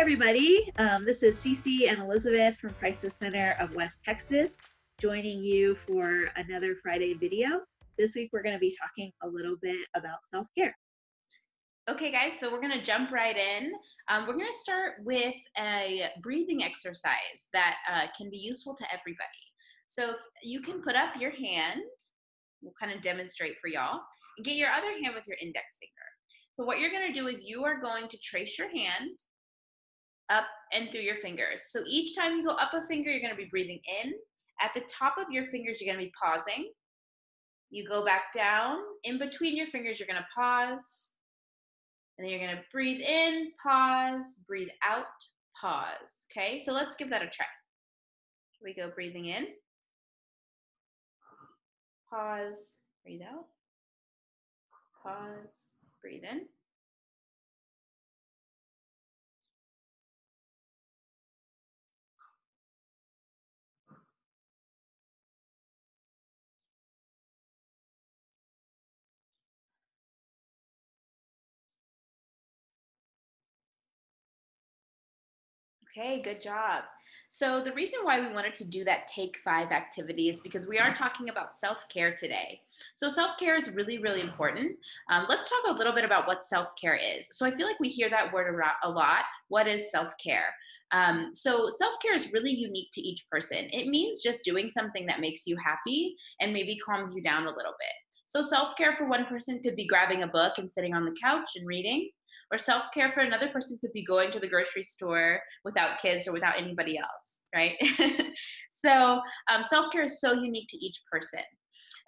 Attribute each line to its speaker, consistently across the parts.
Speaker 1: everybody. Um, this is Cece and Elizabeth from Crisis Center of West Texas joining you for another Friday video. This week, we're going to be talking a little bit about self care.
Speaker 2: Okay, guys, so we're going to jump right in. Um, we're going to start with a breathing exercise that uh, can be useful to everybody. So you can put up your hand, we'll kind of demonstrate for y'all, and get your other hand with your index finger. So what you're going to do is you are going to trace your hand up and through your fingers. So each time you go up a finger, you're going to be breathing in. At the top of your fingers, you're going to be pausing. You go back down. In between your fingers, you're going to pause. And then you're going to breathe in, pause, breathe out, pause. Okay, so let's give that a try. Here we go, breathing in, pause, breathe out, pause, breathe in. Okay, good job. So, the reason why we wanted to do that take five activity is because we are talking about self care today. So, self care is really, really important. Um, let's talk a little bit about what self care is. So, I feel like we hear that word a lot. What is self care? Um, so, self care is really unique to each person. It means just doing something that makes you happy and maybe calms you down a little bit. So, self care for one person could be grabbing a book and sitting on the couch and reading. Or self care for another person could be going to the grocery store without kids or without anybody else, right? so um, self care is so unique to each person.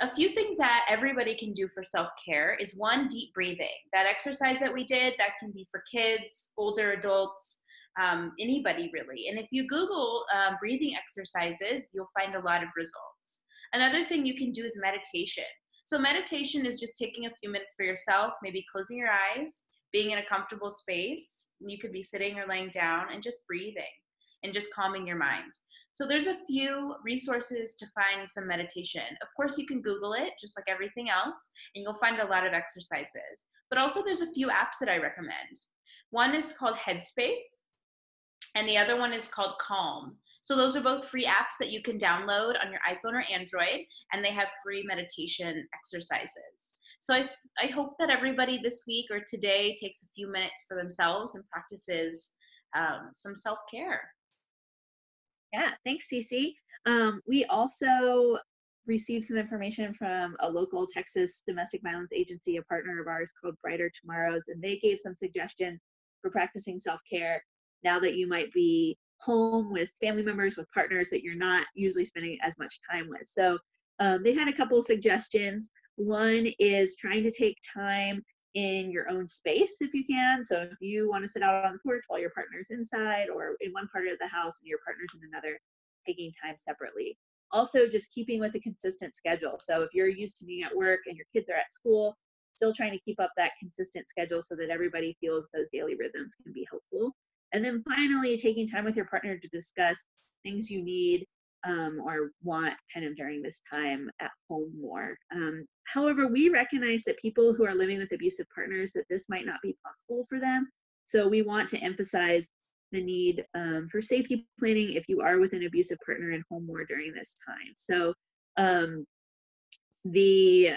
Speaker 2: A few things that everybody can do for self care is one, deep breathing. That exercise that we did, that can be for kids, older adults, um, anybody really. And if you Google um, breathing exercises, you'll find a lot of results. Another thing you can do is meditation. So, meditation is just taking a few minutes for yourself, maybe closing your eyes, being in a comfortable space. You could be sitting or laying down and just breathing and just calming your mind. So there's a few resources to find some meditation. Of course, you can Google it just like everything else, and you'll find a lot of exercises. But also, there's a few apps that I recommend. One is called Headspace, and the other one is called Calm. So those are both free apps that you can download on your iPhone or Android, and they have free meditation exercises. So I, I hope that everybody this week or today takes a few minutes for themselves and practices um, some self care.
Speaker 1: Yeah, thanks, Cece. Um, we also received some information from a local Texas domestic violence agency, a partner of ours called Brighter Tomorrows, and they gave some suggestions for practicing self care now that you might be home with family members, with partners that you're not usually spending as much time with. So um, they had a couple of suggestions. One is trying to take time in your own space if you can. So if you want to sit out on the porch while your partner's inside or in one part of the house and your partner's in another, taking time separately. Also, just keeping with a consistent schedule. So if you're used to being at work and your kids are at school, still trying to keep up that consistent schedule so that everybody feels those daily rhythms can be helpful. And then finally, taking time with your partner to discuss things you need um, or want kind of during this time at home more. Um, however, we recognize that people who are living with abusive partners that this might not be possible for them. So we want to emphasize the need um, for safety planning if you are with an abusive partner and home more during this time. So um, the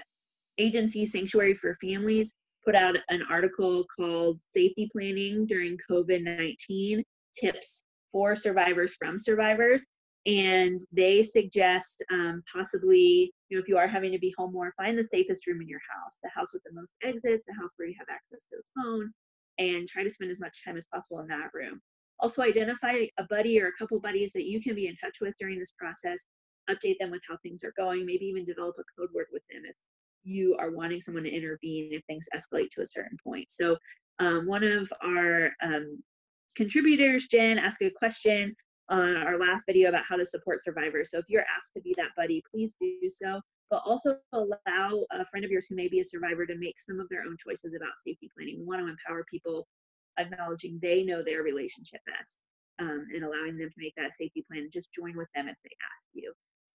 Speaker 1: agency Sanctuary for Families put out an article called Safety Planning During COVID 19 Tips for Survivors from Survivors and they suggest um, possibly you know if you are having to be home more find the safest room in your house the house with the most exits the house where you have access to the phone and try to spend as much time as possible in that room. Also identify a buddy or a couple buddies that you can be in touch with during this process update them with how things are going maybe even develop a code word with them if you are wanting someone to intervene if things escalate to a certain point. So um, one of our um, contributors jen asked a question on our last video about how to support survivors. So if you're asked to be that buddy, please do so. But also allow a friend of yours who may be a survivor to make some of their own choices about safety planning. We want to empower people, acknowledging they know their relationship best um, and allowing them to make that safety plan. and Just join with them if they ask you.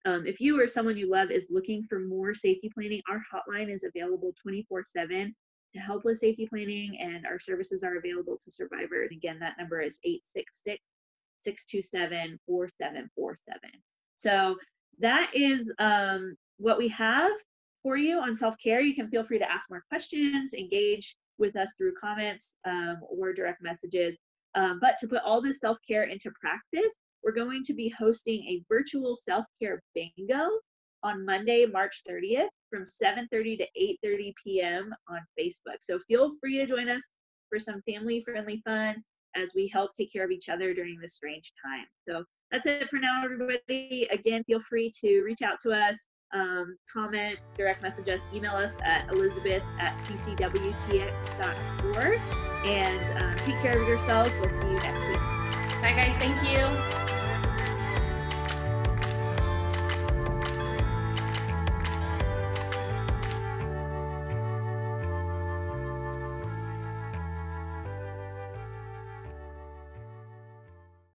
Speaker 1: Um, if you or someone you love is looking for more safety planning, our hotline is available 24 7 to help with safety planning, and our services are available to survivors. Again, that number is 866 627 4747. So that is um, what we have for you on self care. You can feel free to ask more questions, engage with us through comments um, or direct messages. Um, but to put all this self care into practice, we're going to be hosting a virtual self care bingo on Monday, March 30th from 7:30 to 8:30 p.m. on Facebook. So feel free to join us for some family-friendly fun as we help take care of each other during this strange time. So that's it for now, everybody. Again, feel free to reach out to us, um, comment, direct message us, email us at elizabeth at ccwtx.org, and um, take care of yourselves. We'll see you next week.
Speaker 2: Bye, guys. Thank you.